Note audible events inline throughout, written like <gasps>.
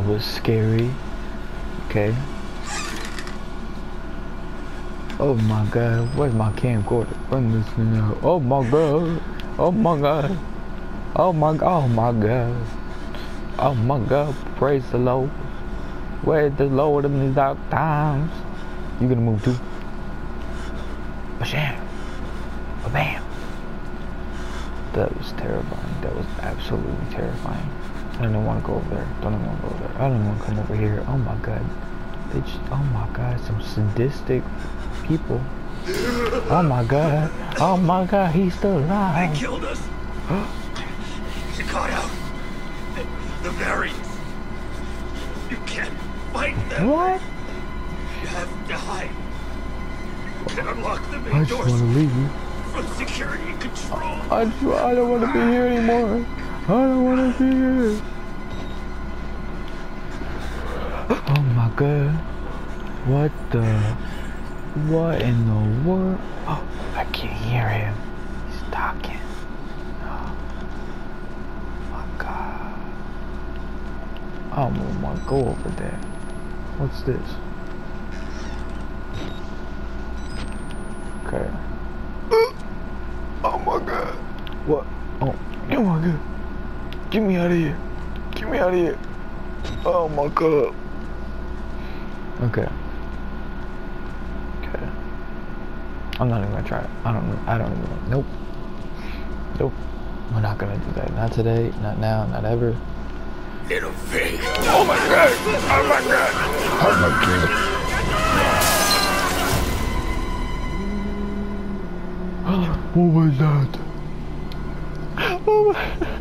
That was scary. Okay. Oh my god, where's my camcorder? This thing out. Oh my god. Oh my god. Oh my god. Oh my god. Oh my god. Praise the Lord. Where's the Lord in these dark times? You gonna move too? Basham. Bam. That was terrifying. That was absolutely terrifying. I don't want to go over there. Don't even want to go over there. I don't want to come over here. Oh my god. They just, oh my god, some sadistic people. Oh my god. Oh my god, he's still alive. They killed us. <gasps> Chicago. The, the variants. You can't fight them. What? You have to hide. You can unlock the I main just want to leave you. from security control. I, just, I don't want to be here anymore. I don't to be here. Oh my god. What the? What in the world? Oh, I can hear him. He's talking. Oh my god. I don't want to go over there. What's this? Okay. <gasps> Oh my god. What? Oh, oh my god. Get me out of here. Get me out of here. Oh my god. Okay. Okay. I'm not even gonna try it. I don't I don't even nope. Nope. We're not gonna do that. Not today, not now, not ever. Little pig. Oh my god! Oh my god! Oh my god. What was that? Oh my...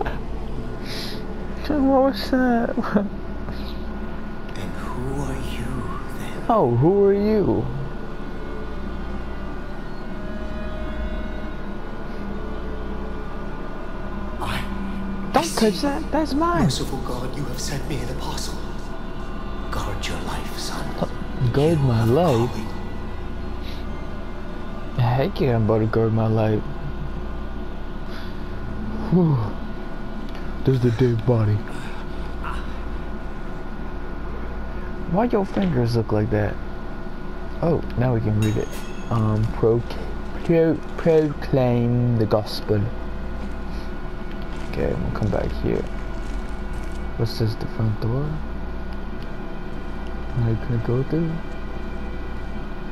What was that? <laughs> And who are you then? Oh, who are you? I. Don't touch that. That's mine. Merciful God, you have sent me an apostle. Guard your life, son. Uh, guard my life? Heck yeah, I'm about to guard my life. Whew. There's the dead body. Why your fingers look like that? Oh, now we can read it. Um, pro, pro, proclaim the gospel. Okay, we'll come back here. What's this, the front door? Am I gonna go through?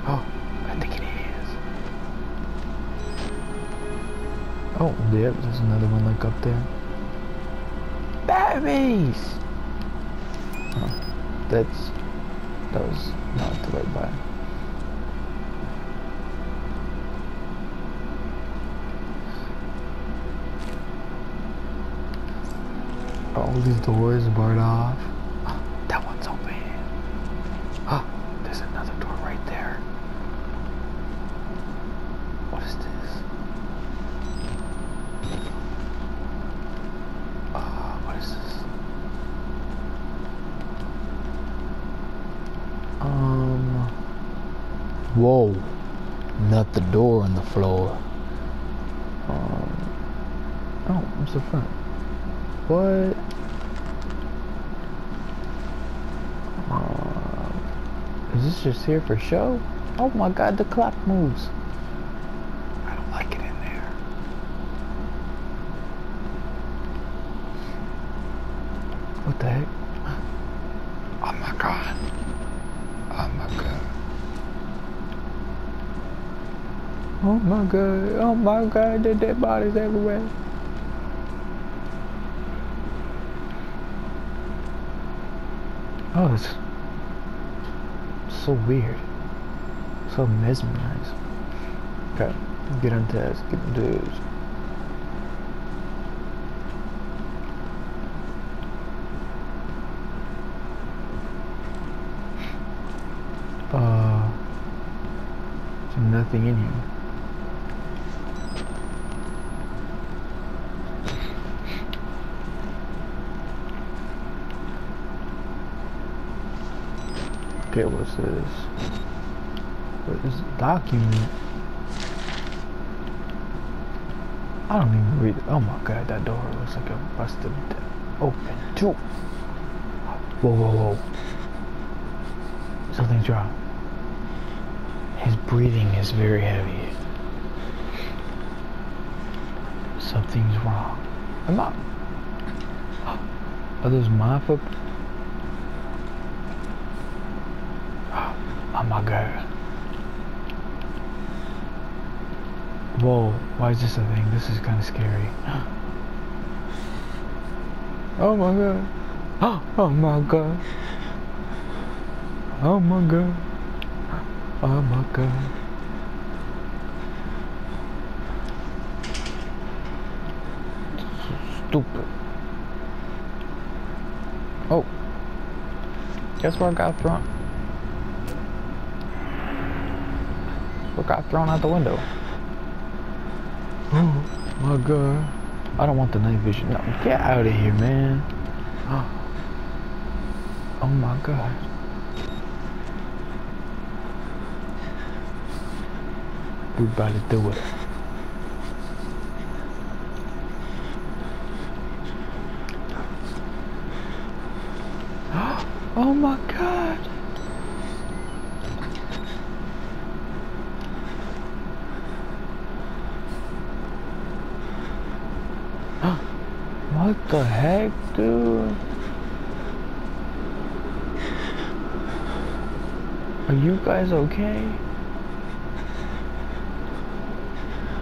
Oh, I think it is. Oh, yep, there's another one like up there. Oh, that's, that was not the right button. All these doors barred off. Oh, that one's open. Oh, there's another door right there. What is this? Uh, what is this? Um. Whoa. Not the door on the floor. Um. Oh, what's the front? What? Uh, is this just here for show? Oh my god, the clock moves. I don't like it in there. What the heck? Oh my god. Oh my god. Oh my god. Oh my god, there dead bodies everywhere. Oh, it's so weird. So mesmerized. Okay, get on task, get this. Uh, there's nothing in here. Okay, what's this? What is document? I don't even read it. Oh my god, that door looks like it busted open too. Whoa, whoa, whoa. Something's wrong. His breathing is very heavy. Something's wrong. Am I? Are those my foot? Oh my god. Whoa, why is this a thing? This is kind of scary. <gasps> Oh my god. Oh, <gasps> oh my god. Oh my god. Oh my god. Stupid. Oh. Guess where I got thrown? Got thrown out the window? Oh my god. I don't want the night vision. No, get out of here, man. <gasps> Oh my god. We about to do it. <gasps> Oh my god. What the heck, dude? Are you guys okay?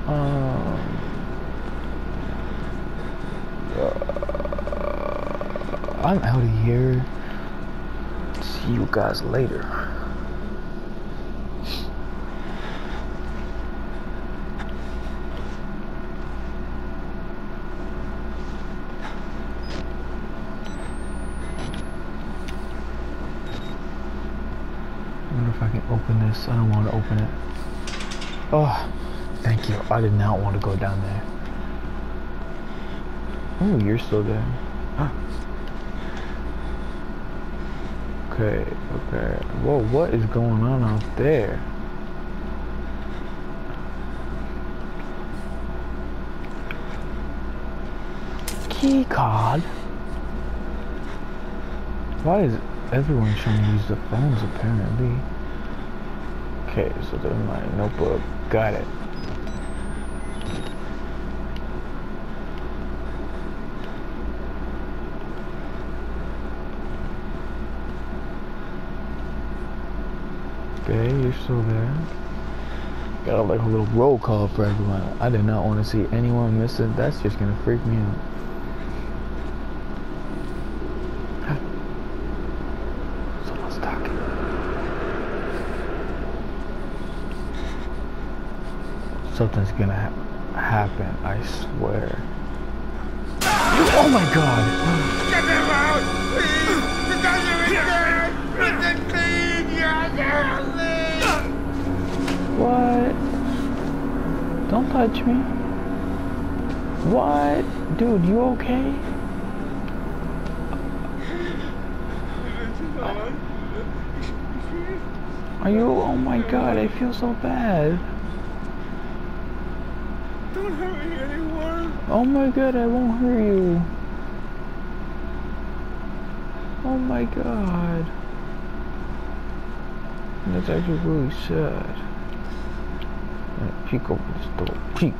Um, uh, I'm out of here. See you guys later. I wonder if I can open this. I don't want to open it. Oh, thank you. I did not want to go down there. Oh, you're still there. Huh. Okay, okay. Whoa, what is going on out there? Key card? Why is everyone trying to use the phones apparently? Okay, so there's my notebook. Got it. Okay, you're still there. Got like a little roll call for everyone. I did not want to see anyone miss it. That's just gonna freak me out. Someone's talking. Something's gonna ha happen, I swear. Oh my god! Get him out! Please! The doctor is dead! Listen, please! You're What? Don't touch me. What? Dude, you okay? Are you? Oh my god, I feel so bad. Don't hurt me anymore! Oh my god, I won't hurt you. Oh my god. That's actually really sad. Peek over this door. Peek.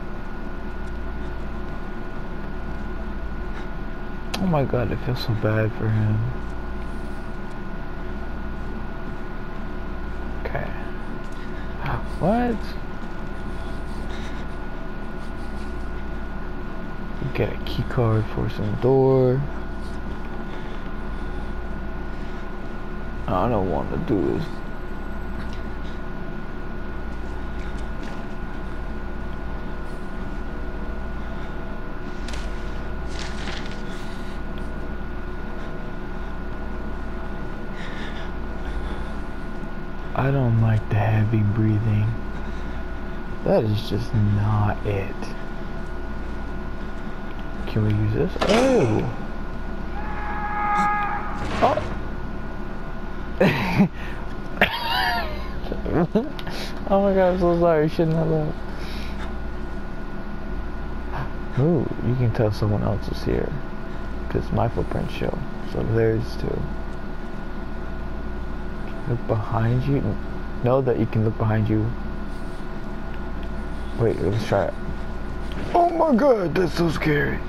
Oh my god, I feel so bad for him. Okay. Ah, what? Get a key card for some door. I don't want to do this. I don't like the heavy breathing. That is just not it. Can we use this? Oh! Oh! <laughs> oh my god, I'm so sorry. I shouldn't have left. Ooh, you can tell someone else is here. Because my footprints show. So there's two. Look behind you. Know that you can look behind you. Wait, let's try it. Oh my god, that's so scary.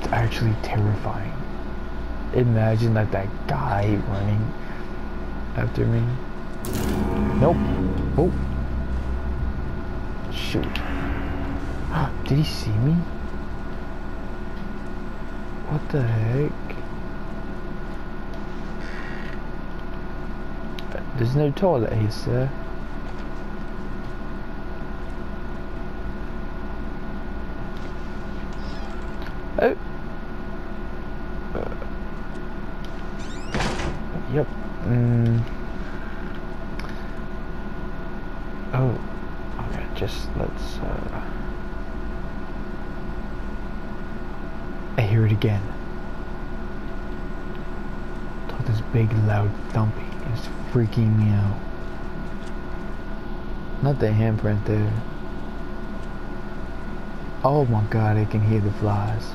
That's actually terrifying. Imagine like that guy running after me. Nope. Oh. Shoot. <gasps> Did he see me? What the heck? There's no toilet here, sir. Yep. Oh. Okay, just let's, uh... I hear it again. It's this big loud thumping. It's freaking me out. Not the handprint there. Oh my god, I can hear the flies.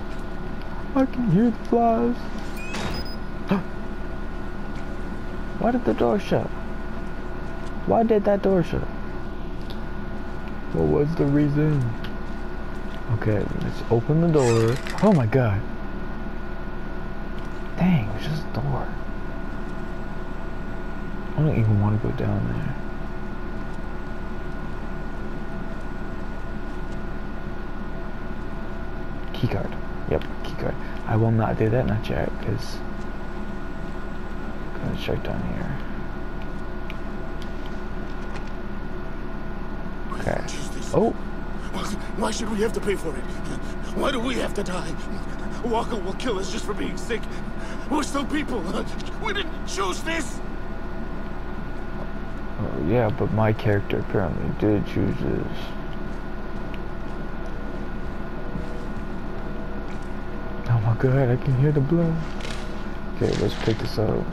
I can hear the flies. <gasps> Why did the door shut? Why did that door shut? What was the reason? Okay, let's open the door. Oh my god. Dang, it's just a door. I don't even want to go down there. Keycard. Yep, keycard. I will not do that, not yet, because Gonna check down here. Okay. Oh, Why should we have to pay for it? Why do we have to die? Walker will kill us just for being sick. We're still people. We didn't choose this. oh, yeah, but my character apparently did choose this. Oh my god, I can hear the blood. Okay, let's pick this up.